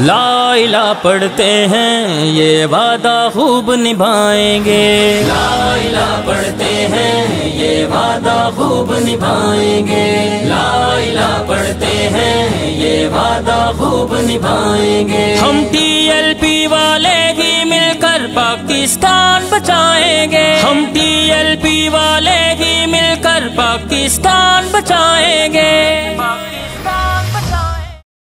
लाइला पढ़ते हैं ये वादा खूब निभाएँगे। लाइला पढ़ते हैं ये वादा खूब निभाएँगे। लाइला पढ़ते हैं ये वादा खूब निभाएँगे। हम टीएलपी वाले भी मिलकर पाकिस्तान बचाएँगे। हम टीएलपी वाले भी मिलकर पाकिस्तान बचाएँगे।